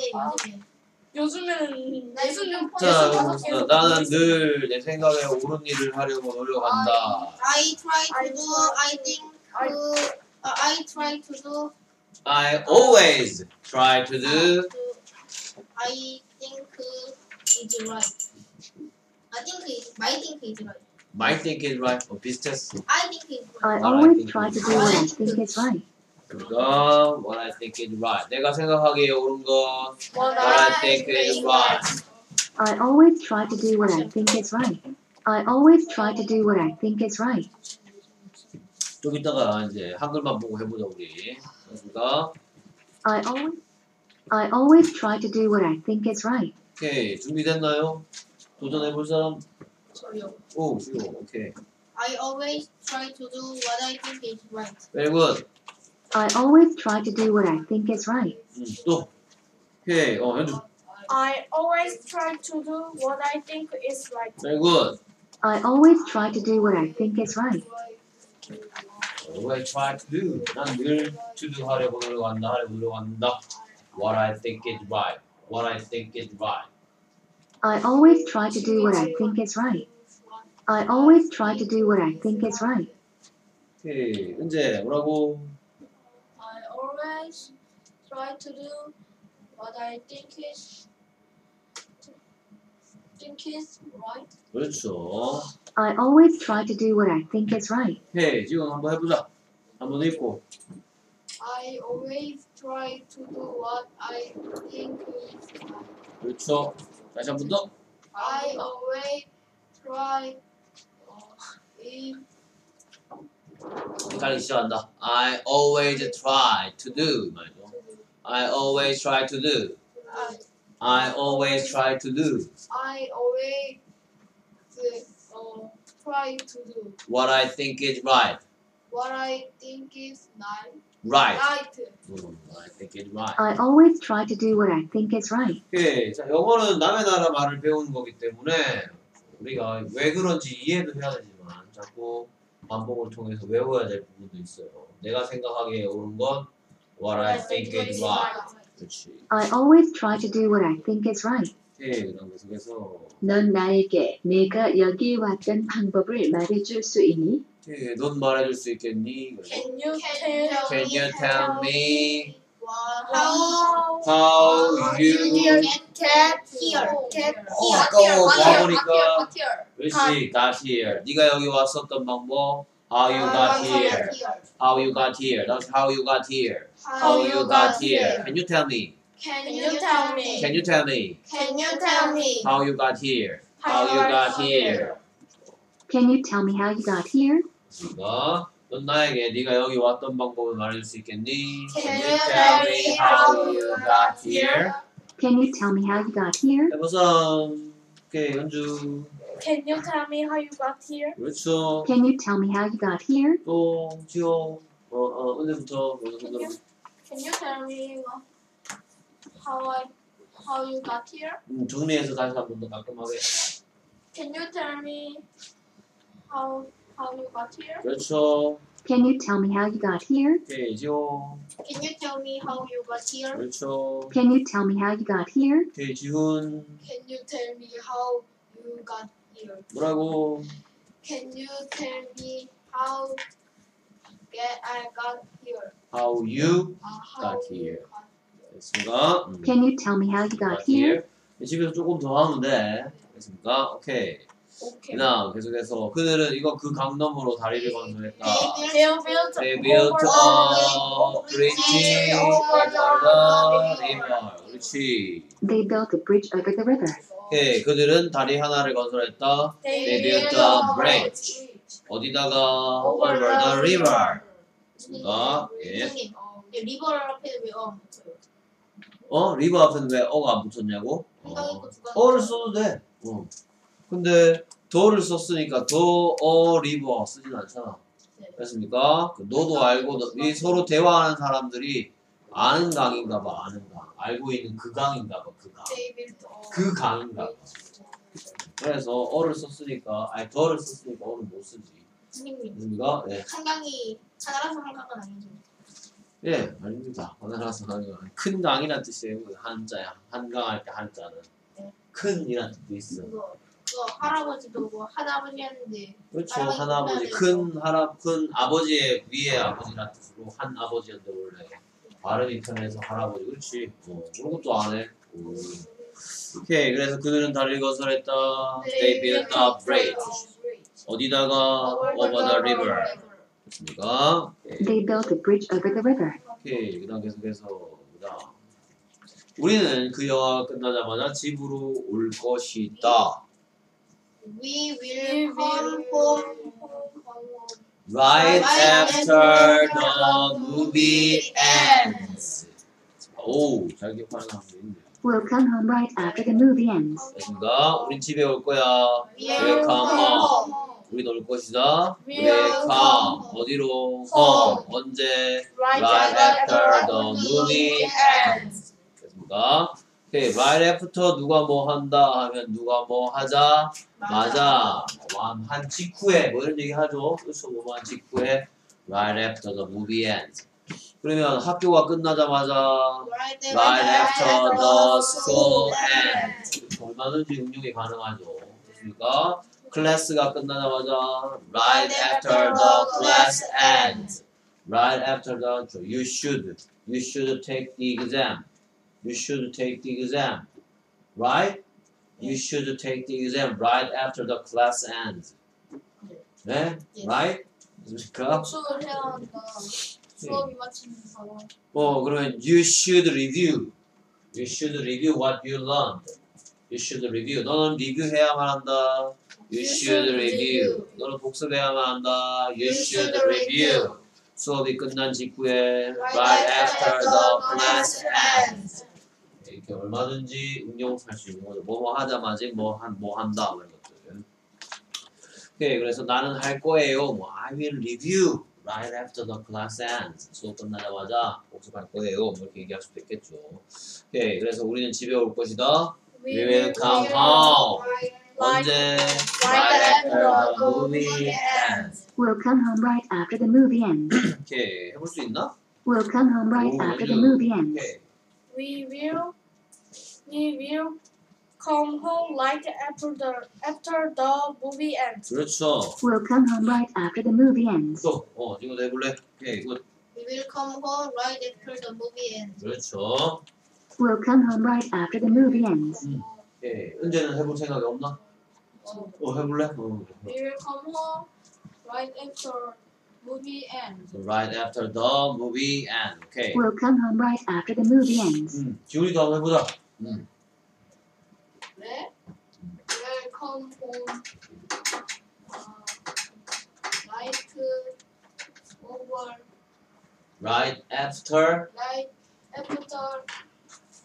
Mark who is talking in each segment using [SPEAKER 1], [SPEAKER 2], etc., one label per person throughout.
[SPEAKER 1] 네, 요즘에.
[SPEAKER 2] 요즘에는
[SPEAKER 1] 나 요즘
[SPEAKER 3] 자, 어, 나는 늘 내 생각에 옳은 일을 하려고 노력한다.
[SPEAKER 1] I try to do, I think,
[SPEAKER 2] I-
[SPEAKER 1] to, uh, I try to do,
[SPEAKER 3] I always try to do.
[SPEAKER 1] I think is right. I think is, my think is right.
[SPEAKER 3] My think is right. 어, 비슷했어.
[SPEAKER 1] I think is right.
[SPEAKER 3] I
[SPEAKER 4] always try to do what I think is right.
[SPEAKER 3] 그러니까 what I think is right. 내가 생각하기에 옳은 건
[SPEAKER 2] What
[SPEAKER 3] what I think is right.
[SPEAKER 4] I always try to do what I think is right. I always try to do what I think is right.
[SPEAKER 3] 좀 이따가 이제 한글만 보고 해보자 우리. 그러니까
[SPEAKER 4] I always I always try to do what I think is right.
[SPEAKER 3] 오케이 준비됐나요? 도전해 볼 사람?
[SPEAKER 1] 저요.
[SPEAKER 3] 오 쉬워. 오케이.
[SPEAKER 1] I always try to do what I think is right.
[SPEAKER 3] Very good.
[SPEAKER 4] I always try to do what I think is right.
[SPEAKER 3] 음, 또. 오케이. 어 현주.
[SPEAKER 2] I always try to do what I think is right.
[SPEAKER 3] Very good.
[SPEAKER 4] I always try to do what I think is right.
[SPEAKER 3] What I try to do. 난늘 to do 하려고 노력한다. 하려고 노력한다. What I think is right. What I think is right.
[SPEAKER 4] I always try to do what I think is right. I always try to do what I think is right.
[SPEAKER 3] 오케이. 은재 뭐라고?
[SPEAKER 5] I always try to do what I think is think is right.
[SPEAKER 3] 그렇죠.
[SPEAKER 4] I always try to do what I think is right.
[SPEAKER 3] 오케이. 지금 한번 해보자. 한번 읽고.
[SPEAKER 5] I always try to do what I think is right.
[SPEAKER 3] 그렇죠. 다시 한 번 더.
[SPEAKER 5] I always try if
[SPEAKER 3] 헷갈리기 시작한다. I always try to do 말이죠. I always try to do.
[SPEAKER 5] I,
[SPEAKER 3] I always try to do
[SPEAKER 5] I always uh, try to do
[SPEAKER 3] what I think is right.
[SPEAKER 5] what I think is right.
[SPEAKER 3] Right.
[SPEAKER 5] Right.
[SPEAKER 3] 음, what I think is right.
[SPEAKER 4] I always try to do what I think is right.
[SPEAKER 3] 오케이. 자, 영어는 남의 나라 말을 배우는 거기 때문에 우리가 왜 그런지 이해도 해야 되지만 자꾸 반복을 통해서 외워야 될 부분도 있어요. 내가 생각하기에 옳은 건 what I think is right. 그렇지.
[SPEAKER 4] I always try to do what I think is right.
[SPEAKER 3] 오케이. 그다음 계속해서
[SPEAKER 6] 넌 나에게 내가 여기 왔던 방법을 말해줄 수 있니?
[SPEAKER 3] 오케이. 넌 말해줄 수 있겠니?
[SPEAKER 2] Can you tell
[SPEAKER 3] Can you tell me
[SPEAKER 1] How
[SPEAKER 3] how you
[SPEAKER 1] get get here? Get
[SPEAKER 3] 어,
[SPEAKER 1] here.
[SPEAKER 3] 아까워 봐보니까. 그렇지 got here 네가 여기 왔었던 방법 how you got here how you got here that's how you got here how you got here can you tell me
[SPEAKER 1] Can
[SPEAKER 2] you tell me?
[SPEAKER 3] can you tell me
[SPEAKER 1] Can you tell me
[SPEAKER 3] how you got here how you got here
[SPEAKER 4] Can you tell me how you got here?
[SPEAKER 3] 그러니까 넌 나에게 네가 여기 왔던 방법을 말해줄 수 있겠니
[SPEAKER 1] Can you tell me how you got here?
[SPEAKER 4] Can you tell me how you got here?
[SPEAKER 3] 해보자 오케이 연주
[SPEAKER 2] Can you tell me how you got here?
[SPEAKER 3] 그렇죠
[SPEAKER 4] Can you tell me how you got here?
[SPEAKER 3] 또 지호 어어 언제부터
[SPEAKER 2] Can you, can you tell me
[SPEAKER 5] How I how you got here?
[SPEAKER 3] 음, 정리해서 다시 한 번 더 깔끔하게
[SPEAKER 5] Can you tell me how how you got here?
[SPEAKER 3] 그렇죠
[SPEAKER 4] Can you tell me how you got here?
[SPEAKER 3] 오케이 지호
[SPEAKER 1] Can you tell me how you got here?
[SPEAKER 3] 그렇죠
[SPEAKER 4] Can you tell me how you got here?
[SPEAKER 3] 오케이 지훈
[SPEAKER 5] Can you tell me how you got here?
[SPEAKER 3] 뭐라고
[SPEAKER 5] Can you tell me how get I got here?
[SPEAKER 3] how you
[SPEAKER 5] Uh, how
[SPEAKER 3] Got
[SPEAKER 5] you
[SPEAKER 3] here.
[SPEAKER 5] got
[SPEAKER 3] 됐습니까? 음,
[SPEAKER 4] Can you tell me how you got
[SPEAKER 3] got
[SPEAKER 4] here?
[SPEAKER 3] here. 집에서 조금 더 하면 돼 됐습니까? 오케이
[SPEAKER 2] Okay.
[SPEAKER 3] 그다음 계속해서 그들은 이거 그 강너머로 다리를 건설했다
[SPEAKER 2] They built
[SPEAKER 3] They built a bridge over the river 그렇지
[SPEAKER 4] They built a bridge over the river.
[SPEAKER 3] 오케이 그들은 다리 하나를 건설했다 They built a bridge 어디다가 over the river 됐습니까? 예.
[SPEAKER 1] 선생님, 예, river를 앞에 왜 a? 붙여요?
[SPEAKER 3] 어? river 앞에는 왜 a가 안 붙였냐고? 어.
[SPEAKER 1] 주관.
[SPEAKER 3] a를 써도 돼. 어. 근데 the를 썼으니까 the, a, river 쓰진 않잖아.
[SPEAKER 1] 네.
[SPEAKER 3] 됐습니까? 그 너도 알고, 너, 이 서로 대화하는 사람들이 아는 강인가 봐, 아는 강. 알고 있는 그 강인가 봐, 그 강.
[SPEAKER 5] A
[SPEAKER 3] 그 강인가 봐. 그래서 어를 썼으니까, 아니, 더를 썼으니까 어는 못 쓰지.
[SPEAKER 1] 선생님?
[SPEAKER 3] 네.
[SPEAKER 1] 한강이 하나라서 한강은 아니죠.
[SPEAKER 3] 예, 아닙니다. 하나라서 하는 큰 강이란 뜻이에요. 그 한자야. 한강 할 때 한자는
[SPEAKER 1] 네.
[SPEAKER 3] 큰이란 뜻도 있어.
[SPEAKER 1] 그 거 그거 할아버지도 뭐 할아버지 했는데
[SPEAKER 3] 그렇죠.
[SPEAKER 1] 할아버지
[SPEAKER 3] 큰 할아 큰 아버지의 위의 아버지란 뜻으로 한 아버지였는데 원래 발음이 편해서 할아버지 그렇지. 어, 그런 것도 안 해. 오. 오케이. 그래서 그들은 다리를 건설했다. They built a bridge. 어디다가 over the river. 됐습니까?
[SPEAKER 4] They built a bridge over the river.
[SPEAKER 3] 오케이. 그다음 계속해서 그다음 우리는 그 영화가 끝나자마자 집으로 올 것이다.
[SPEAKER 1] We will come home
[SPEAKER 3] Right
[SPEAKER 1] Right
[SPEAKER 3] after the movie ends. 오, 잘 기억하는 사람도 있네.
[SPEAKER 4] We'll come home right after the movie ends.
[SPEAKER 3] 됐습니다. 우린 집에 올 거야.
[SPEAKER 1] We'll
[SPEAKER 3] come
[SPEAKER 1] home.
[SPEAKER 3] 우린 올 것이다.
[SPEAKER 2] We'll
[SPEAKER 3] come. 어디로?
[SPEAKER 1] Home.
[SPEAKER 3] 언제?
[SPEAKER 2] Right,
[SPEAKER 3] Right after the movie
[SPEAKER 1] ends.
[SPEAKER 3] 됐습니다. 오케이, right after 누가 뭐 한다 하면 누가 뭐 하자? 맞아. 뭐한 직후에 뭐 이런 얘기 하죠. 그렇죠. 뭐한 직후에 right after the movie ends. 그러면 학교가 끝나자마자
[SPEAKER 1] Right
[SPEAKER 3] right after the school ends. 얼마든지 응용이 가능하죠. 됐습니까? 클래스가 끝나자마자 right after the class ends. Right after the you should you should take the exam. You should take the exam. Right? You should take the exam right after the class ends. 네?
[SPEAKER 1] Yes.
[SPEAKER 3] Right? 됐습니까?
[SPEAKER 5] 복습을 해야 한다. 수업이 마치는 바로.
[SPEAKER 3] 어, 그러면 you should review. You should review what you learned. You should review. 너는 리뷰해야만 한다. You should review. 너는 복습해야만 한다. You should review. 수업이 끝난 직후에 right after the class ends. 이렇게 얼마든지 응용할 수 있는 거죠. 뭐뭐 하자마자 뭐한 뭐 한다 뭐 이런 것들. 오케이 그래서 나는 할 거예요. 뭐 I will review right after the class ends. 수업 끝나자마자 복습할 거예요. 뭐 이렇게 얘기할 수도 있겠죠. 오케이 그래서 우리는 집에 올 것이다. We will come home. 언제? Right after the movie ends.
[SPEAKER 4] We'll come home right after the movie ends.
[SPEAKER 3] 오케이 해볼 수 있나?
[SPEAKER 4] We'll come home right
[SPEAKER 3] 오,
[SPEAKER 4] after the movie ends.
[SPEAKER 2] We will we will come home right after the after the movie ends.
[SPEAKER 3] 그렇죠.
[SPEAKER 4] We'll come home right after the movie ends.
[SPEAKER 3] 또 어, 지금도 해볼래? 오케이 굿.
[SPEAKER 1] We will come home right after the movie ends.
[SPEAKER 3] 그렇죠.
[SPEAKER 4] We'll come home right after the movie ends.
[SPEAKER 3] 오케이. 은재는 해볼 생각이 없나? 어 해볼래? 어.
[SPEAKER 5] We will come home right after movie ends.
[SPEAKER 3] So right after the movie ends. 오케이.
[SPEAKER 4] We'll come home right after the movie ends.
[SPEAKER 3] 음, 지훈이도 한번 해보자. 음.
[SPEAKER 5] 네? Will come home 어, right over
[SPEAKER 3] Right after
[SPEAKER 5] right after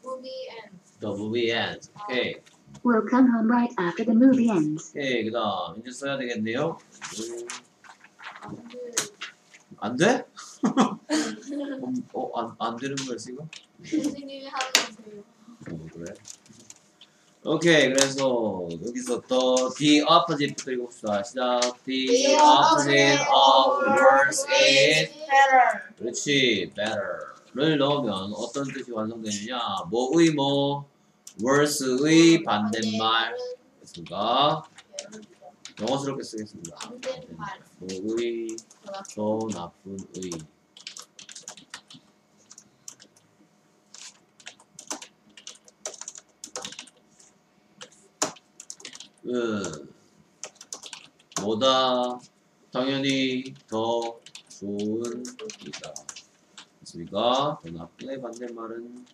[SPEAKER 5] movie ends.
[SPEAKER 3] the movie ends. 오케이.
[SPEAKER 4] We'll come home right after the movie ends.
[SPEAKER 3] 오케이. 그다음 이제 써야 되겠네요. 음,
[SPEAKER 5] 그
[SPEAKER 3] 안 돼? 어, 안, 안 되는 거였어 이거?
[SPEAKER 5] 선생님이 하는 거예요.
[SPEAKER 3] 어, 그래. 오케이. 그래서 여기서 또 the opposite부터 읽어봅시다. 시작. The opposite
[SPEAKER 1] opposite
[SPEAKER 3] of worse
[SPEAKER 1] worse
[SPEAKER 3] is
[SPEAKER 2] Better.
[SPEAKER 3] 그렇지, better를 넣으면 어떤 뜻이 완성되느냐? 뭐의 뭐, worse의 반대말. 됐습니까? 영어스럽게 쓰겠습니다.
[SPEAKER 1] 반대말.
[SPEAKER 3] 뭐의 더 나쁜 의. 음, 뭐다 당연히 더 좋은 이다. 됐습니까? 더 나쁜의 반대말은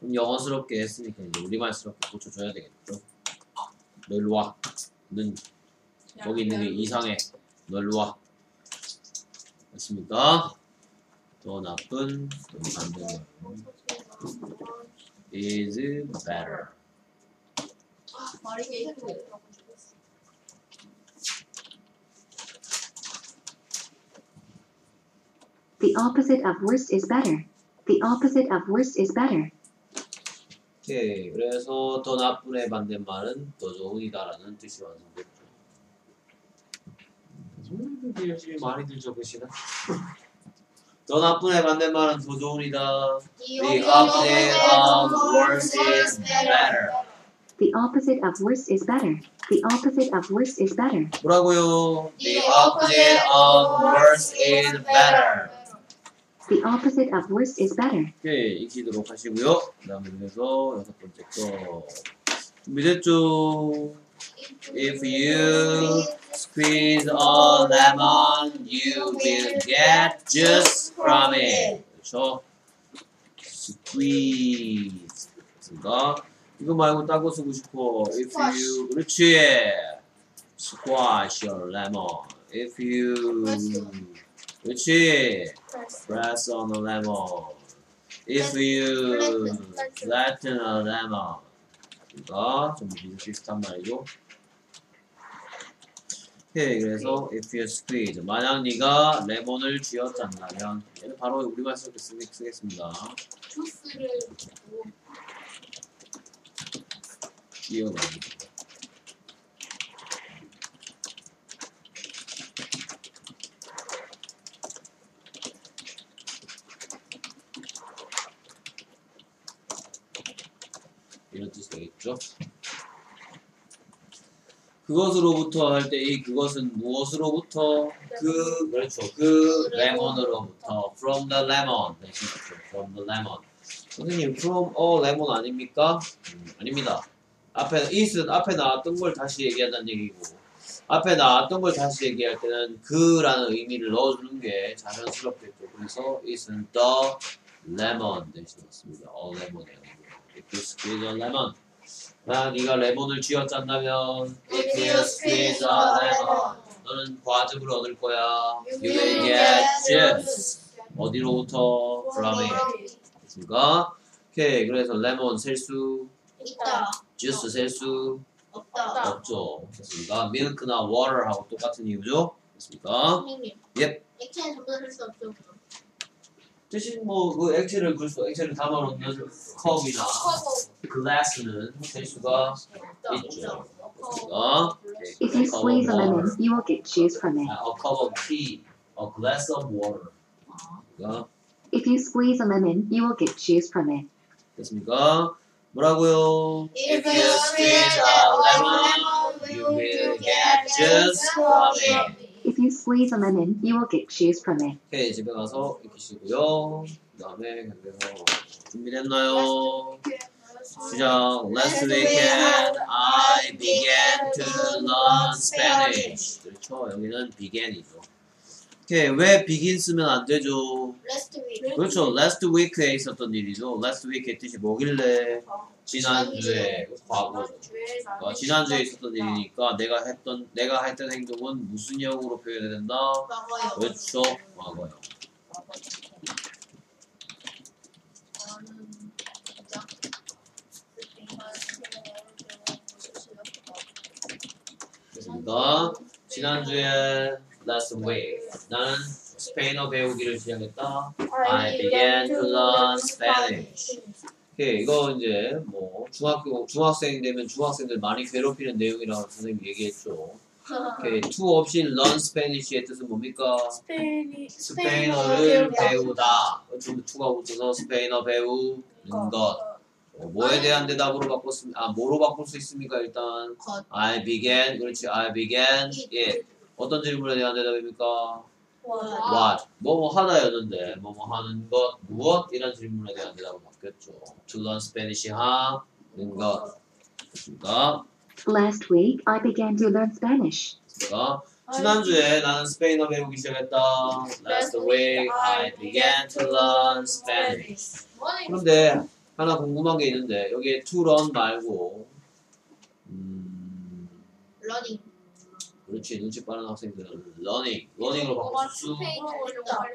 [SPEAKER 3] 좀 영어스럽게 했으니까 이제 우리말스럽게 고쳐줘야 되겠죠. 너 일로 와. 는 거기 있는 게 이상해. 너 일로 와. 됐습니까? 더 나쁜 반대말 is better.
[SPEAKER 5] 힘들어.
[SPEAKER 4] The opposite of worst is better. The opposite of worst is better.
[SPEAKER 3] 오케이. 그래서 더 나쁜의 반대말은 더 좋은이다라는 뜻이 완성됐죠. 정말 열심히 많이들 적으시나? 더 나쁜의 반대말은 더 좋으니다.
[SPEAKER 1] The
[SPEAKER 3] The opposite of worse is better.
[SPEAKER 4] The opposite of worse is better. The opposite of worse is better.
[SPEAKER 3] 뭐라고요? The opposite of worse is better.
[SPEAKER 4] The opposite of worse is better.
[SPEAKER 3] 오케이, 익히도록 하시고요. 그 다음에 그래서 여섯 번째 거. 준비됐죠? If you squeeze a lemon, you will get juice from it. 그렇죠? squeeze. 그러니까 이거 말고 딴 거 쓰고 싶어. If you 그렇지. squash your lemon. If you 그렇지. press on a lemon. If you flatten a lemon. 그러니까 좀 비슷비슷한 말이죠. 오케이 그래서 if you squeeze 만약 네가 레몬을 쥐어짠다면 얘는 바로 우리말 쓰겠습니다.
[SPEAKER 5] 주스를 뭐
[SPEAKER 3] 쥐어넣는 이런 뜻이 되겠죠? 그것으로부터 할 때 이 그것은 무엇으로부터? 그 그렇죠. 그 레몬으로부터. From the lemon. 대신 그렇죠. From the lemon. 선생님 from a lemon 아닙니까? 음, 아닙니다. 앞에 it은 앞에 나왔던 걸 다시 얘기한다는 얘기고 앞에 나왔던 걸 다시 얘기할 때는 그라는 의미를 넣어주는 게 자연스럽겠죠. 그래서 it은 the lemon 대신 넣습니다. a lemon이 아니고 if you squeeze a lemon 만약 네가 레몬을 쥐어짠다면 if you squeeze a lemon 너는 과즙을 얻을 거야. You will get juice. 어디로부터? From it. 됐습니까? 오케이. 그래서 레몬 셀 수,
[SPEAKER 1] 있다.
[SPEAKER 3] 주스 셀수
[SPEAKER 1] 없다.
[SPEAKER 3] 없죠. 됐습니까? 밀크나 water하고 똑같은 이유죠. 됐습니까?
[SPEAKER 1] 선생님.
[SPEAKER 3] 예.
[SPEAKER 1] 액체는 전부 다쓸수 없죠.
[SPEAKER 3] 대신 뭐그 액체를 글수 액체를 담아놓는 컵이나 글라스는 셀 수가 있죠. 됐습니까?
[SPEAKER 4] If you squeeze a lemon, you will get juice from it.
[SPEAKER 3] A cup of tea, a glass of water. 됐습니까?
[SPEAKER 4] If you squeeze a lemon, you will get juice from it.
[SPEAKER 3] 됐습니까? 뭐라고요?
[SPEAKER 1] If you squeeze a lemon,
[SPEAKER 3] you will get juice from it.
[SPEAKER 4] If you squeeze a lemon, you will get juice from it.
[SPEAKER 3] 오케이 집에 가서 익히시고요. 그 다음에 그래서 준비됐나요? 시작. Last weekend I began to learn Spanish. 그렇죠. 여기는 began이죠. 오케이 왜 begin 쓰면 안 되죠?
[SPEAKER 1] Last week.
[SPEAKER 3] 그렇죠. last week에 있었던 일이죠. last week의 뜻이 뭐길래? 지난주에 과거죠. 어, 지난주에 있었던 일이니까 내가 했던 내가 했던 행동은 무슨 역으로 표현해야 된다? 그렇죠. 과거요. 됐습니까? 지난주에 last week 나는 스페인어 배우기를 시작했다. I began to learn Spanish. 오케이, 이거 이제 뭐 중학교 중학생 되면 중학생들 많이 괴롭히는 내용이라고 선생님 얘기했죠. 오케이, to 없이 learn Spanish의 뜻은 뭡니까?
[SPEAKER 2] 스페인이
[SPEAKER 3] 스페인어를 배우다. 좀 투가 붙어서 스페인어 배우는 것. 어, 뭐에 대한 대답으로 바꿨습 아 뭐로 바꿀 수 있습니까? 일단
[SPEAKER 1] 것.
[SPEAKER 3] I began 그렇지 I began 예 어떤 질문에 대한 대답입니까? What 뭐뭐 하다였는데 뭐뭐 하는 것 무엇 이런 질문에 대한 대답으로 바뀌었죠. To learn Spanish 하는 것 됐습니까?
[SPEAKER 4] Last week, I began to learn Spanish.
[SPEAKER 3] 됐습니까? 지난주에 나는 스페인어 배우기 시작했다. Last week I began to learn Spanish. 그런데 하나 궁금한 게 있는데 여기에 to learn 말고 음,
[SPEAKER 1] learning.
[SPEAKER 3] 그렇지 눈치 빠른 학생들은 learning, learning으로 바꿀 수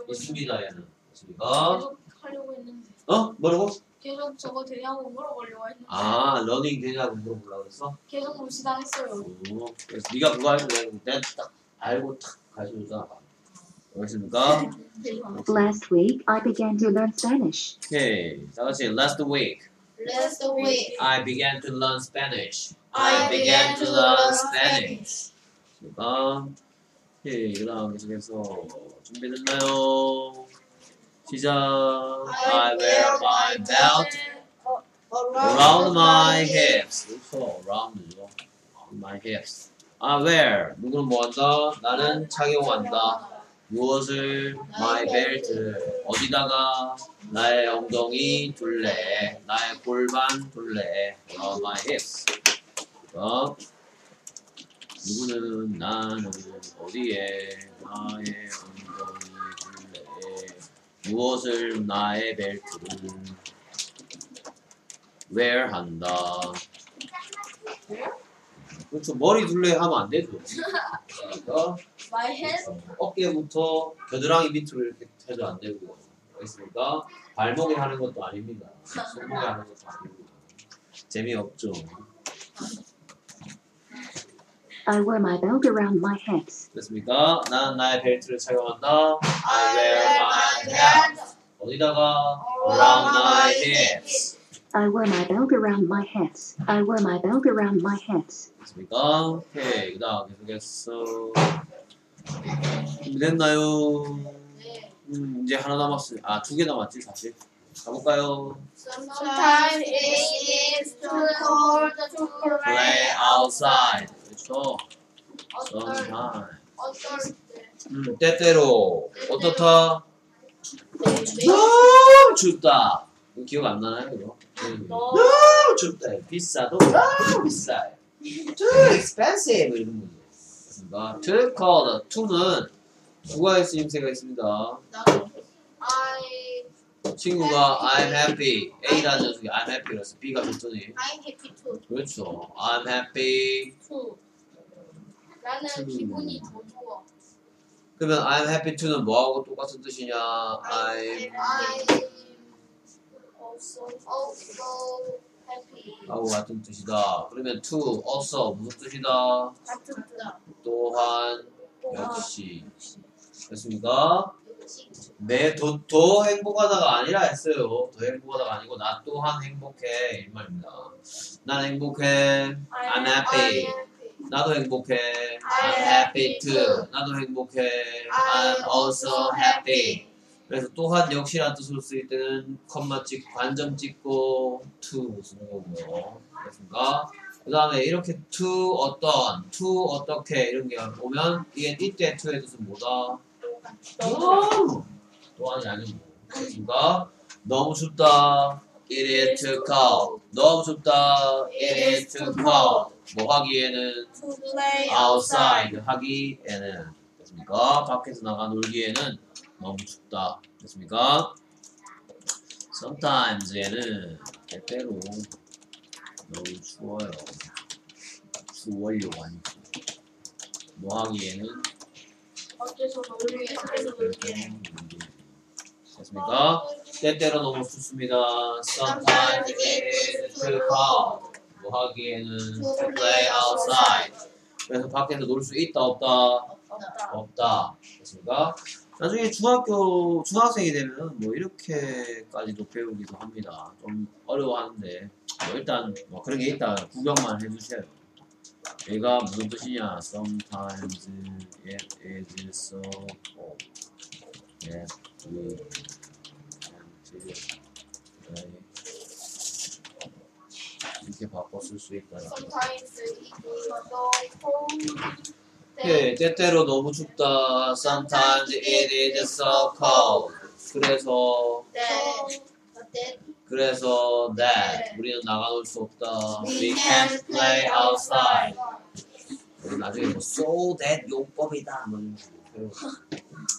[SPEAKER 3] 있습니다 얘는 됐습니까?
[SPEAKER 5] 계속 하려고 했는데
[SPEAKER 3] 어? 뭐라고?
[SPEAKER 5] 계속 저거 되냐고 물어보려고 했는데
[SPEAKER 3] 아 learning 되냐고 물어보려고 했어?
[SPEAKER 5] 계속 무시당했어요.
[SPEAKER 3] 오, 그래서 네가 그거 알고 내가 딱 알고 탁 가르쳐주잖아 알겠습니까?
[SPEAKER 4] Last week, I began to learn Spanish.
[SPEAKER 3] 오케이 다 같이 last week
[SPEAKER 1] Last week.
[SPEAKER 3] I began to learn Spanish
[SPEAKER 1] I began to learn Spanish.
[SPEAKER 3] 됐습니까? 오케이 그 다음 계속해서 준비됐나요? 시작. I wear my belt
[SPEAKER 2] around,
[SPEAKER 3] around my hips. 그렇죠. around죠. my hips. I wear. 누구는 뭐 한다? 나는 착용한다. 무엇을? my belt. 어디다가? 나의 엉덩이 둘레. 나의 골반 둘레. around my hips. 어? 누구는 나는 어디에 나의 엉덩이 둘레에 무엇을 나의 벨트를 wear 한다. 그렇죠. 머리 둘레 하면 안 되죠. 그러니까
[SPEAKER 1] My head.
[SPEAKER 3] 어깨부터 겨드랑이 밑으로 이렇게 해도 안 되고요. 알겠습니까? 발목에 하는 것도 아닙니다. 손목에 하는 것도 아니고 재미없죠.
[SPEAKER 4] I wear my belt around my hips.
[SPEAKER 3] 됐습니까? 난 나의 벨트를 착용한다. I wear my belt. 어디다가? Around my hips.
[SPEAKER 4] I wear my belt around my hips. I wear my belt around my hips.
[SPEAKER 3] 됐습니까? 오케이. 그 다음 계속해서. 준비됐나요?
[SPEAKER 1] 네.
[SPEAKER 3] 음, 이제 하나 남았어요. 아, 두 개 남았지, 사실. 가볼까요?
[SPEAKER 1] Sometimes it is too cold to
[SPEAKER 3] Play
[SPEAKER 1] play
[SPEAKER 3] outside.
[SPEAKER 1] 어떨
[SPEAKER 3] Sometimes.
[SPEAKER 1] 어떨 때
[SPEAKER 3] 음, 때때로. 어떻다?
[SPEAKER 1] 네.
[SPEAKER 3] 너무 춥다. 이거 기억 안 나나요, 이거? 음.
[SPEAKER 2] 너
[SPEAKER 3] 너무 춥다. 비싸도 너무 비싸요. Too expensive. 뭐 이런 거죠. 그렇습니다. Too cold. to는 두 가지 쓰임새가 있습니다.
[SPEAKER 1] 나도 I
[SPEAKER 3] 친구가 I'm happy. A라는 녀석이 I'm happy 그래서 B가 줬더니
[SPEAKER 1] I'm happy too.
[SPEAKER 3] 그렇죠. I'm happy.
[SPEAKER 1] too. 나는. 기분이 더 좋아.
[SPEAKER 3] 그러면 I'm happy to는 뭐하고 똑같은 뜻이냐? I'm
[SPEAKER 1] I'm also also happy.
[SPEAKER 3] 하고 같은 뜻이다. 그러면 to also 무슨 뜻이다?
[SPEAKER 1] 같은
[SPEAKER 3] 또한 역시 됐습니까?
[SPEAKER 1] 역시
[SPEAKER 3] 매더 더 행복하다가 아니라 했어요. 더 행복하다가 아니고 나 또한 행복해 이 말입니다. 난 행복해. I'm happy. 나도 행복해. I'm happy too. 나도 행복해. I'm also happy. 그래서 또한 역시란 뜻으로 쓰일 때는 컴마 찍고 관점 찍고 to 쓰는 거고요. 됐습니까? 그 다음에 이렇게 to 어떤, to 어떻게 이런 게 오면 이게 이때 to의 뜻은 뭐다? 너무 또한이 아니고 됐습니까? 너무 춥다. It is too cold. 너무 춥다. It is too cold. 뭐 하기에는
[SPEAKER 2] to play
[SPEAKER 3] outside 하기에는 됐습니까? 밖에서 나가 놀기에는 너무 춥다. 됐습니까? sometimes에는 때때로 너무 추워요. 추워려고 하니까 뭐 하기에는
[SPEAKER 2] 어째서 놀기 어째서 놀기
[SPEAKER 3] 됐습니까? 때때로 너무 춥습니다. Sometimes it is too cold. 뭐 하기에는 to play outside. 그래서 밖에서 놀 수 있다 없다
[SPEAKER 2] 없다
[SPEAKER 3] 없다. 됐습니까? 나중에 중학교 중학생이 되면 뭐 이렇게까지도 배우기도 합니다. 좀 어려워하는데 뭐 일단 뭐 그런 게 있다 구경만 해주세요. 얘가 무슨 뜻이냐? Sometimes it is so cold. that we can't play. 이렇게 바꿔 쓸수
[SPEAKER 1] cold.
[SPEAKER 3] 네, 때때로 너무 춥다. Sometimes it is so cold. 그래서 그래서 that 우리는 나가 놀 수 없다. We can't play outside. 우리 나중에 뭐 so that 용법이다. 뭐.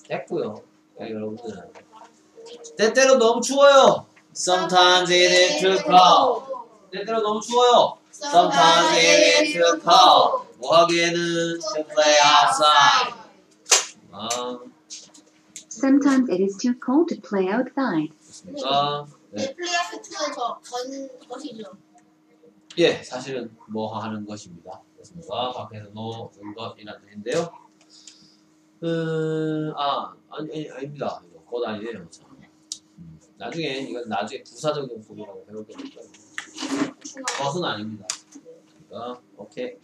[SPEAKER 3] 됐고요. 네, 여러분들. 때때로 너무 추워요. Sometimes it is too cold. 때때로 너무 추워요. Sometimes it is too cold. 뭐 하기에는 to play outside. 아,
[SPEAKER 4] Sometimes it is too cold to play outside.
[SPEAKER 3] 됐습니까? 네.
[SPEAKER 1] 네, 플레이어스 2는 더전 것이죠.
[SPEAKER 3] 예, 사실은 뭐 하는 것입니다. 그렇습니까? 밖에서 노는 것이라는 뜻인데요. 음, 아, 아니, 아니, 아닙니다. 이거 곧 아니에요. 자, 음, 나중에, 이건 나중에 부사적 용법이라고 배울 거니까. 것은 아닙니다. 그러니까, 오케이.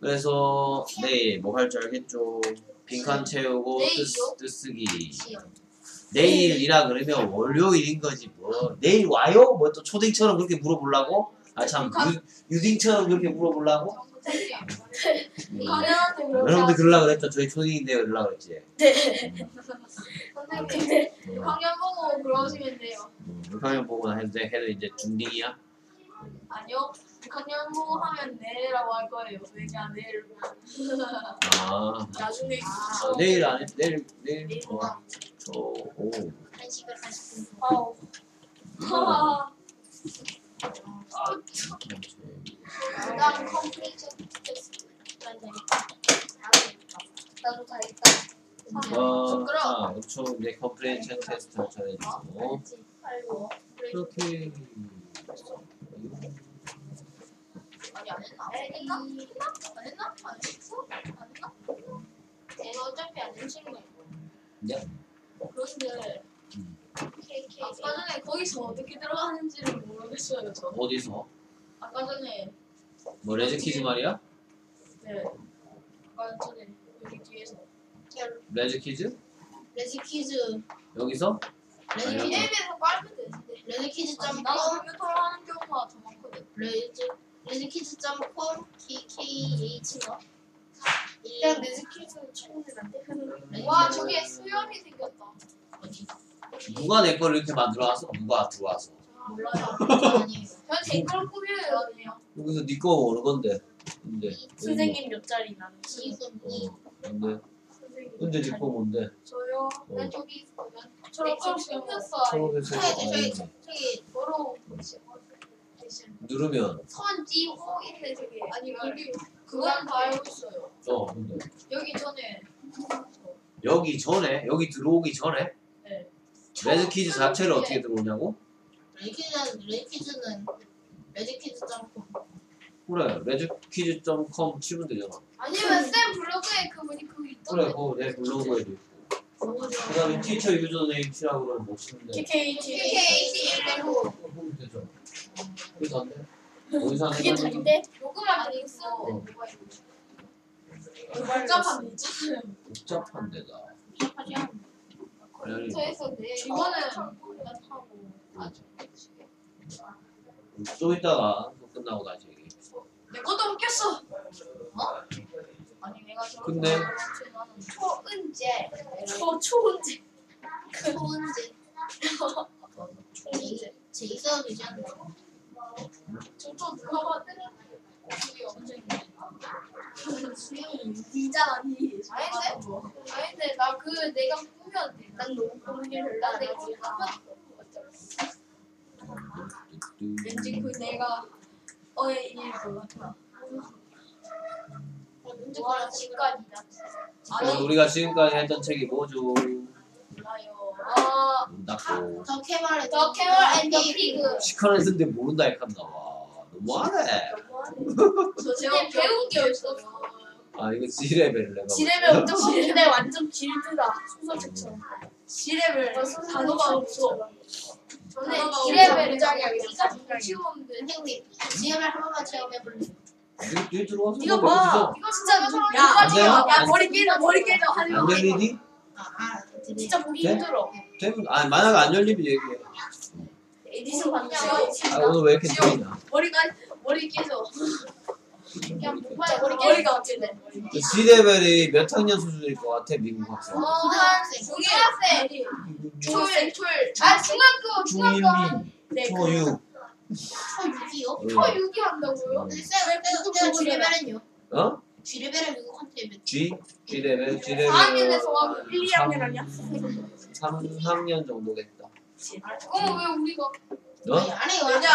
[SPEAKER 3] 그래서, 내일 뭐 할 줄 알겠죠? 빈칸 채우고, 뜻.
[SPEAKER 1] 시험.
[SPEAKER 3] 내일이라 그러면 월요일인 거지 뭐 내일 와요? 뭐 또 초딩처럼 그렇게 물어보려고? 아 참 유딩처럼 그렇게 물어보려고? 음.
[SPEAKER 2] 그렇게
[SPEAKER 3] 여러분들 그러려고 그랬죠 저희 초딩인데요 이러려고 그랬지
[SPEAKER 5] 선생님
[SPEAKER 2] 근데
[SPEAKER 5] 강연 보고 그러시면 돼요.
[SPEAKER 3] 음, 북한형 보고 해도 해도 이제 중딩이야?
[SPEAKER 5] 아니요. 강연 보고 하면 네라고 할 거예요. 왜냐 내일
[SPEAKER 3] 아,
[SPEAKER 5] 나중에
[SPEAKER 3] 아 내일 안 해? 내일 내일
[SPEAKER 1] 내일
[SPEAKER 3] 어,
[SPEAKER 1] 와.
[SPEAKER 3] 저 오.
[SPEAKER 1] 1시간 40분.
[SPEAKER 2] 아우
[SPEAKER 1] 하난 컴플리트. 나도 다 했다.
[SPEAKER 3] 어,
[SPEAKER 1] 부끄러워.
[SPEAKER 3] 자, 그렇죠. 이제 컴프레hen션 테스트 전해주고
[SPEAKER 1] 알지? 아이고.
[SPEAKER 3] 이렇게
[SPEAKER 1] 아니 안 했나? 했나? 했나? 안 했나? 안 했어? 안 했나? 얘는 어차피 안 해친 거야.
[SPEAKER 3] 네.
[SPEAKER 1] 그런데
[SPEAKER 3] 음.
[SPEAKER 1] KK
[SPEAKER 5] 아까 전에 거기서 어떻게 들어가는지를 모르겠어요. 저
[SPEAKER 3] 어디서?
[SPEAKER 5] 아까 전에
[SPEAKER 3] 뭐 레즈 퀴즈 말이야?
[SPEAKER 5] 네 아까 전에 여기 뒤에서
[SPEAKER 3] 레즈 퀴즈?
[SPEAKER 1] 레지 퀴즈
[SPEAKER 3] 여기서?
[SPEAKER 5] 게임에서 빨면 되는데
[SPEAKER 1] 점
[SPEAKER 5] 나도
[SPEAKER 1] 컴
[SPEAKER 5] 컴퓨터로 하는 경우가 더 많거든.
[SPEAKER 1] 컴 KKH인가?
[SPEAKER 2] 그냥 내 스킬은 충분히 안 돼.
[SPEAKER 5] 와 저기에 수염이 생겼다.
[SPEAKER 1] 어디?
[SPEAKER 3] 누가 내 걸 이렇게 만들어왔어? 누가 들어와서?
[SPEAKER 5] 몰라요. 그냥 댓글 꾸며요.
[SPEAKER 3] 여기서 네거 오는 건데. 근데
[SPEAKER 2] 선생님 몇 자리 나는
[SPEAKER 1] 지금 이
[SPEAKER 3] 어, 근데
[SPEAKER 2] 선생님
[SPEAKER 3] 근데 네거 뭔데?
[SPEAKER 5] 저요.
[SPEAKER 3] 어.
[SPEAKER 5] 난 저기 있으면
[SPEAKER 2] 저런 거
[SPEAKER 5] 꾸몄어.
[SPEAKER 3] 초록에서
[SPEAKER 1] 저기 저기
[SPEAKER 3] 어,
[SPEAKER 1] 저기
[SPEAKER 5] 도로
[SPEAKER 3] 누르면
[SPEAKER 5] 선지호인데 저기 아니 여기 그건 다 알고 있어요.
[SPEAKER 3] 어 근데
[SPEAKER 5] 여기 전에
[SPEAKER 3] 여기 전에 여기 들어오기 전에
[SPEAKER 5] 네.
[SPEAKER 3] Raz-Kids 자체를 어떻게 들어오냐고?
[SPEAKER 1] Raz-Kids는 Raz-Kids는 Raz-Kids 점 com.
[SPEAKER 3] 그래 Raz-Kids.com 치면 되잖아.
[SPEAKER 5] 아니면 쌤 블로그에 그분이 그거
[SPEAKER 3] 그래
[SPEAKER 5] 있던데.
[SPEAKER 3] 그거 내 블로그에 도 있고. 그 다음에 teacher username 치라고 그러면 못.
[SPEAKER 2] KKH
[SPEAKER 5] KK119
[SPEAKER 3] 보면 되죠. 안 돼. 어디서 하는
[SPEAKER 2] 그게
[SPEAKER 3] 거지?
[SPEAKER 2] 다인데
[SPEAKER 5] 녹음할 때 쓰는데
[SPEAKER 3] 어.
[SPEAKER 5] 뭐가 있는지.
[SPEAKER 2] 복잡한
[SPEAKER 5] 복잡한 있잖아요.
[SPEAKER 3] 복잡한 데다. 아니,
[SPEAKER 5] 컴퓨터에서 내 이거는 하고
[SPEAKER 3] 맞아. 좀 이따가 또 끝나고 다시 얘기해.
[SPEAKER 5] 내 것도 웃겼어. 아니 내가
[SPEAKER 3] 근데-
[SPEAKER 5] 초은재
[SPEAKER 2] 초 초은지
[SPEAKER 1] 초은지
[SPEAKER 2] 초은지
[SPEAKER 1] 제 있어도 되지 않나?
[SPEAKER 5] 저쪽 누가 봐도 그게 언제 수영이 니잖아 니 아닌데? 아닌데 나 그 내가 꾸면 돼난 너무 꾸미기를 난내 거 왠지 그 내가 어의 일일 것같 아
[SPEAKER 3] 그래서
[SPEAKER 5] 아니
[SPEAKER 3] 우리가 지금까지 했던 책이 뭐죠?
[SPEAKER 5] 몰라요
[SPEAKER 3] 아문 닫고.
[SPEAKER 1] 더 캐멀의
[SPEAKER 5] 더 캐럴 앤더 피그
[SPEAKER 3] 시커냈는데 모른다 했나 와. 너무하네.
[SPEAKER 5] 저 제가 배운 게 없어요
[SPEAKER 3] 아 이거 G레벨을 내가.
[SPEAKER 2] 지레벨 엄청 길데 완전 길드다 소설책처럼
[SPEAKER 5] 지레벨 단어가 없어 저는
[SPEAKER 2] 단어가
[SPEAKER 5] 지레벨을
[SPEAKER 2] 없어.
[SPEAKER 5] 진짜 못 치웠는데
[SPEAKER 1] 선생님 지혜를 한 번만 체험해 볼래요?
[SPEAKER 3] 니, 니 들어와서
[SPEAKER 2] 이거
[SPEAKER 3] 뭐
[SPEAKER 2] 봐.
[SPEAKER 5] 이거 진짜
[SPEAKER 2] 야,
[SPEAKER 3] 안 돼요?
[SPEAKER 5] 야 머리 깨져 머리 깨져 하지 마
[SPEAKER 3] 안 열리니?
[SPEAKER 1] 아, 아.
[SPEAKER 2] 진짜 보기
[SPEAKER 3] 네?
[SPEAKER 2] 힘들어
[SPEAKER 3] 되면 아 만약 안 열리면 얘기해.
[SPEAKER 2] 에디션 받는
[SPEAKER 3] 아 오늘 왜 이렇게 느리냐?
[SPEAKER 5] 머리가 머리 깨져 그냥 모바일
[SPEAKER 2] 머리
[SPEAKER 5] 머리가 어찌돼
[SPEAKER 3] 그 G레벨이 몇 학년 수준일 것 같아 미국 학생?
[SPEAKER 5] 어한 중학생
[SPEAKER 2] 중학생.
[SPEAKER 5] 초일 초일 아 중학교
[SPEAKER 3] 중1,
[SPEAKER 5] 중학교
[SPEAKER 3] 2,
[SPEAKER 2] 네
[SPEAKER 3] 초6.
[SPEAKER 1] 초 6이요?
[SPEAKER 5] 초 6이 한다고요?
[SPEAKER 1] 쌤, 근데 G레벨은요?
[SPEAKER 3] 어?
[SPEAKER 1] G레벨은 미국한테 몇
[SPEAKER 3] G? G레벨? G레벨
[SPEAKER 5] 4학년에서 하고
[SPEAKER 2] 1, 2학년 아니야?
[SPEAKER 3] 3학년 정도겠다.
[SPEAKER 5] 그럼 왜 우리가
[SPEAKER 3] 어?
[SPEAKER 1] 아니, 안 해요.
[SPEAKER 5] 왜냐?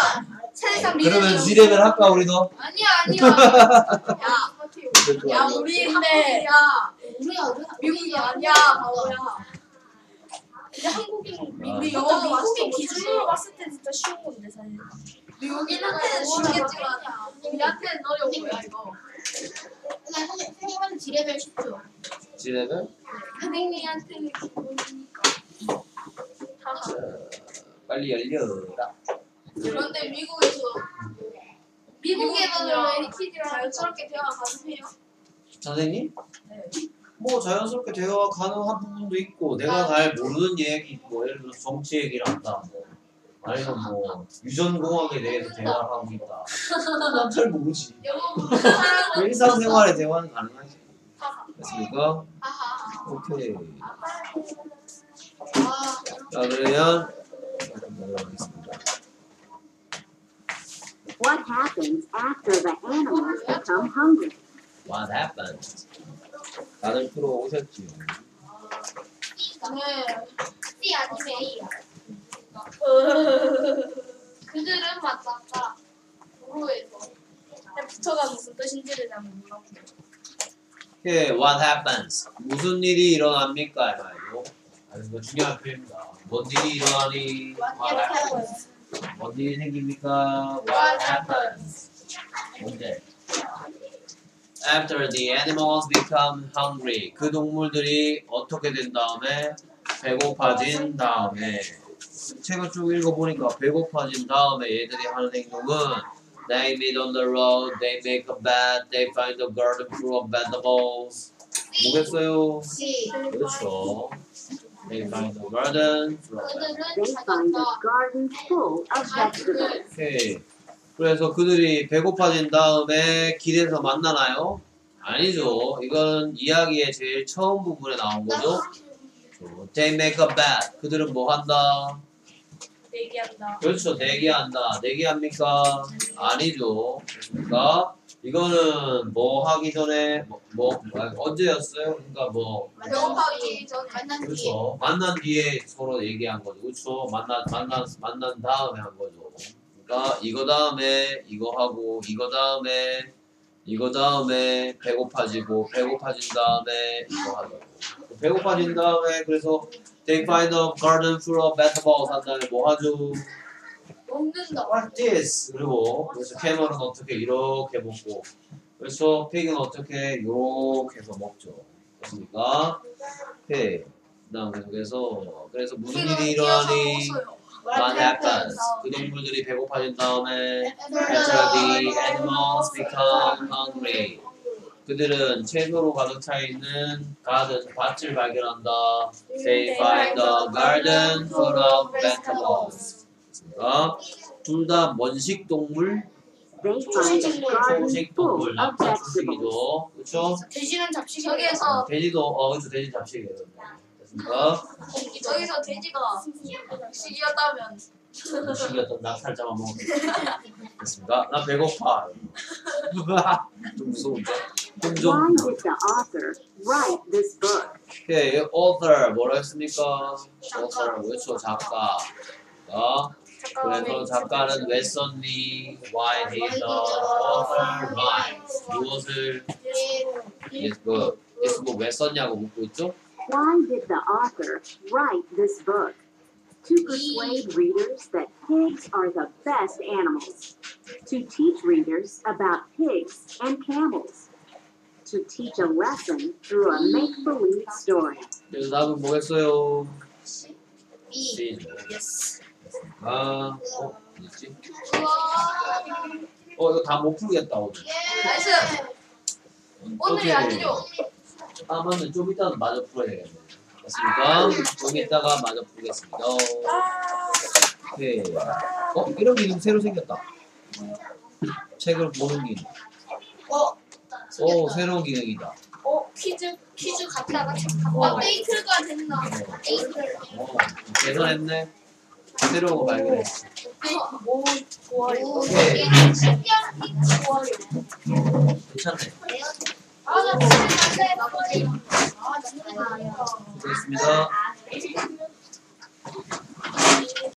[SPEAKER 5] 세상
[SPEAKER 3] 그러면 G레벨 할까 우리도?
[SPEAKER 5] 아니야 아니야 야 야. 우리
[SPEAKER 2] 근데-
[SPEAKER 5] 한국이야
[SPEAKER 1] 우리가 우리가
[SPEAKER 5] 미국이 아니야 바보야
[SPEAKER 2] 근데 한국인
[SPEAKER 3] 아.
[SPEAKER 2] 우리
[SPEAKER 5] 영어
[SPEAKER 2] 영어 미국인 기준으로 봤을 때 진짜 쉬운 건데 사실.
[SPEAKER 5] 미국인한테는 쉽겠지만 우리한테는 어려운 거야. 이거
[SPEAKER 1] 그냥 선생- 선생님한테 G레벨 쉽죠?
[SPEAKER 3] G레벨?
[SPEAKER 5] 선생님한테는 기본이니까.
[SPEAKER 3] 자, 빨리 열려라.
[SPEAKER 5] 그런데 미국에서 미국에서는 에리키즈랑 자연스럽게 대화 가능해요?
[SPEAKER 3] 선생님? 뭐 자연스럽게 대화가 가능한 부분도 있고 내가 잘 모르는 얘기 뭐 예를 들어 정치 얘기를 한다 뭐. 아니면 뭐 유전공학에 대해서 대화를 하고 있다 난잘 모르지. 일상생활에 대화는 가능하지. 됐습니까? 오케이.
[SPEAKER 1] 아,
[SPEAKER 3] 자 그러면 넘어가겠습니다.
[SPEAKER 6] What happens after the animals become hungry?
[SPEAKER 3] What happened? 다들 풀어 오셨지요?
[SPEAKER 1] 네. 아니면 A야. 그들은 만났다. 도로에서.
[SPEAKER 2] 애프터가 무슨 뜻인지를 잘 몰라.
[SPEAKER 3] 오케이, what happens? 무슨 일이 일어납니까? 아니, 이거 중요한 표현입니다. 뭔 일이 일어나니? What happens? 뭔 일이 생깁니까? What happens? 문제. After the animals become hungry. 그 동물들이 어떻게 된 다음에 배고파진 다음에 책을 쭉 읽어보니까 배고파진 다음에 얘들이 하는 행동은 They meet on the road, they make a bed, they find a garden full of vegetables. 뭐겠어요? 그렇죠. They find a garden full of vegetables.
[SPEAKER 6] They find a garden full of vegetables.
[SPEAKER 3] 오케이. 그래서 그들이 배고파진 다음에 길에서 만나나요? 아니죠. 이건 이야기의 제일 처음 부분에 나온 거죠. They make a bed. 그들은 뭐 한다?
[SPEAKER 2] 얘기한다.
[SPEAKER 3] 그렇죠. 내기한다. 내기합니까? 아니죠. 그러니까 이거는 뭐 하기 전에 뭐, 뭐 언제였어요? 그러니까 뭐
[SPEAKER 1] 배고파기 전 만난 뒤에.
[SPEAKER 3] 그렇죠. 만난 뒤에 서로 얘기한 거죠. 그렇죠. 만난 만난 만난 다음에 한 거죠. 그러니까 이거 다음에 이거 하고 이거 다음에 이거 다음에 배고파지고 배고파진 다음에 이거 하고 배고파진 다음에 그래서 they find a garden full of vegetables 한 다음에 뭐 하죠?
[SPEAKER 1] 먹는다.
[SPEAKER 3] What this? 그리고 그래서 캐머는 어떻게 이렇게 먹고 그래서 픽은 어떻게 이렇게 해서 먹죠. 그렇습니까? 오케이. 그다음 계속해서 그래서 무슨 일이 일어나니? What happens? 그 동물들이 배고파진 다음에 After the animals become hungry. 그들은 채소로 가득 차 있는 가든 밭을 발견한다. They find a garden full of vegetables. 둘다 원식 동물,
[SPEAKER 6] full
[SPEAKER 3] 동물. 초식이죠. 그렇죠?
[SPEAKER 2] 돼지는 잡식이
[SPEAKER 1] 저기에서
[SPEAKER 3] 돼지도 어 그렇죠 돼지 잡식이에요. 됐습니까?
[SPEAKER 1] 저기서 돼지가 식이었다면
[SPEAKER 3] 음식이었던 낙살 잡아먹었 됐습니까? 나 배고파. 좀 무서운데?
[SPEAKER 6] Why did the author write this book?
[SPEAKER 3] 오케이, author 뭐라 했습니까? author 그렇죠 작가. 자, 그래서 작가는 왜 썼니? Why did the author write? 무엇을 this book? this book 왜 썼냐고 묻고 있죠?
[SPEAKER 6] Why did the author write this book? To persuade readers that pigs are the best animals. To teach readers about pigs and camels. To teach a lesson through a make believe story.
[SPEAKER 3] 그래서 답은 뭐겠어요?
[SPEAKER 1] B.
[SPEAKER 3] C죠.
[SPEAKER 2] 예스.
[SPEAKER 3] 아, 어, 뭐지?
[SPEAKER 1] 우와.
[SPEAKER 3] 어, 이거 다 못 풀겠다 오늘.
[SPEAKER 1] 나이스. 오늘이 아니죠.
[SPEAKER 3] 아, 맞네. 좀 이따는 마저 풀어야 되겠네. 됐습니까? 좀 이따가 마저 풀겠습니다. 오케이. 어, 이런 기능 새로 생겼다. 책을 보는 기능.
[SPEAKER 1] 어.
[SPEAKER 3] 오, 새로운 기능이다.
[SPEAKER 2] 어 퀴즈 퀴즈 갖다가 책
[SPEAKER 3] 어.
[SPEAKER 2] 갖다가
[SPEAKER 1] 업데이트가 됐나?
[SPEAKER 3] 어,
[SPEAKER 1] 데이트를.
[SPEAKER 3] 어, 개선했네. 새로운 거 발견했어.
[SPEAKER 2] 오 좋아요.
[SPEAKER 3] 오케이.
[SPEAKER 2] 좋아요.
[SPEAKER 3] 괜찮네.
[SPEAKER 1] 아, 네. 네,
[SPEAKER 3] 됐습니다.